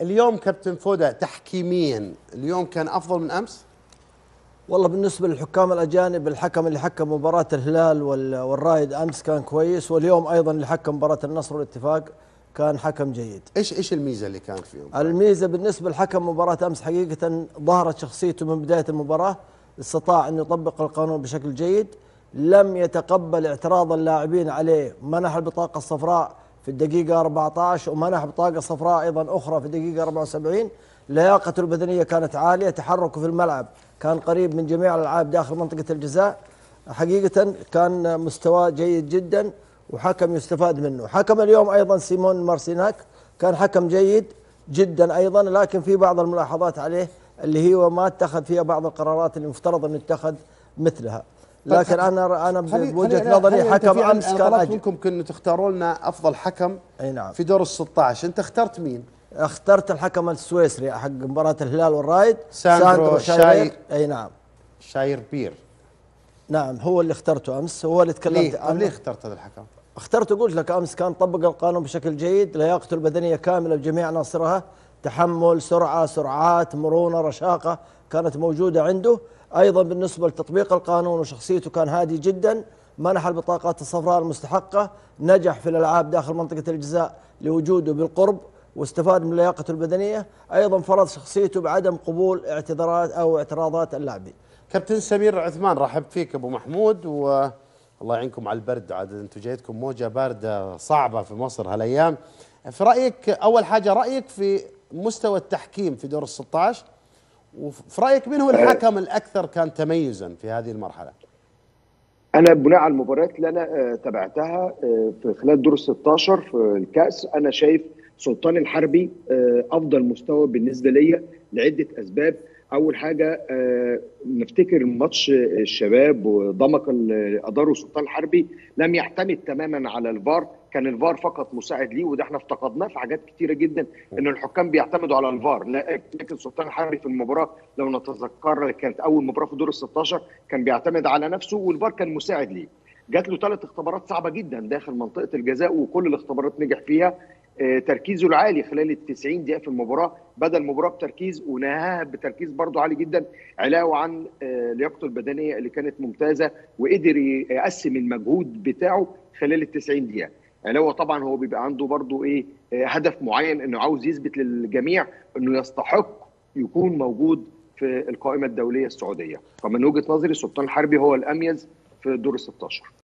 اليوم كابتن فودا تحكيميا اليوم كان أفضل من أمس؟ والله بالنسبة للحكام الأجانب الحكم اللي حكم مباراة الهلال وال- والرايد أمس كان كويس واليوم أيضا اللي حكم مباراة النصر والاتفاق كان حكم جيد. إيش إيش الميزة اللي كانت فيهم الميزة بالنسبة لحكم مباراة أمس حقيقة ظهرت شخصيته من بداية المباراة استطاع أن يطبق القانون بشكل جيد لم يتقبل اعتراض اللاعبين عليه منح البطاقة الصفراء في الدقيقة 14 ومنح بطاقة صفراء أيضا أخرى في الدقيقة 74 لياقته البدنية كانت عالية تحركه في الملعب كان قريب من جميع الألعاب داخل منطقة الجزاء. حقيقة كان مستواه جيد جدا وحكم يستفاد منه. حكم اليوم أيضا سيمون مارسيناك كان حكم جيد جدا أيضا لكن في بعض الملاحظات عليه اللي هو ما اتخذ فيها بعض القرارات اللي المفترض أن يتخذ مثلها. لكن أنا أنا خلي- بوجهة خلي- نظري حكم أنا كان أجل. منكم كنتوا تختاروا لنا أفضل حكم أي نعم. في دور ال 16 أنت اخترت مين؟ اخترت الحكم السويسري حق مباراة الهلال والرائد ساندرو شاير. أي نعم. شاير بير. نعم هو اللي اخترته أمس. هو اللي تكلمت ليه؟ طب عنه. ليه اخترت هذا الحكم؟ اخترت قلت لك أمس كان طبق القانون بشكل جيد لياقته البدنية كاملة بجميع عناصرها. تحمل سرعة سرعات مرونة رشاقة كانت موجودة عنده. أيضا بالنسبة لتطبيق القانون وشخصيته كان هادي جدا. منح البطاقات الصفراء المستحقة. نجح في الألعاب داخل منطقة الجزاء لوجوده بالقرب واستفاد من لياقته البدنية. أيضا فرض شخصيته بعدم قبول اعتذارات أو اعتراضات اللاعبين كابتن سمير عثمان رحب فيك أبو محمود و الله يعينكم على البرد. عاد أنتم جايتكم موجة باردة صعبة في مصر هالأيام. في رأيك أول حاجة رأيك في مستوى التحكيم في دور ال 16 وفي رايك من هو الحكم الأكثر كان تميزا في هذه المرحلة؟ أنا بناء على المباريات اللي أنا آه، تابعتها آه، في خلال دور ال 16 في الكأس أنا شايف سلطان الحربي أفضل مستوى بالنسبة ليا لعدة أسباب أول حاجة آه، نفتكر ماتش الشباب وضمك اللي اداره سلطان الحربي لم يعتمد تماما على الفار. كان الفار فقط مساعد ليه وده إحنا افتقدناه في حاجات كتيرة جدا إن الحكام بيعتمدوا على الفار. لكن سلطان الحربي في المباراة لو نتذكر كانت أول مباراة في دور ال 16 كان بيعتمد على نفسه والفار كان مساعد ليه. جات له ثلاث اختبارات صعبة جدا داخل منطقة الجزاء وكل الاختبارات نجح فيها. تركيزه العالي خلال ال 90 دقيقة في المباراة. بدا المباراه بتركيز ونهاها بتركيز برضه عالي جدا علاوة عن آه، لياقته البدنية اللي كانت ممتازة وقدر يقسم المجهود بتاعه خلال ال 90 دقيقة. علاوة طبعا هو بيبقى عنده برضه إيه آه، هدف معين إنه عاوز يثبت للجميع إنه يستحق يكون موجود في القائمة الدولية السعودية. فمن وجهة نظري السلطان الحربي هو الأميز في دور ال 16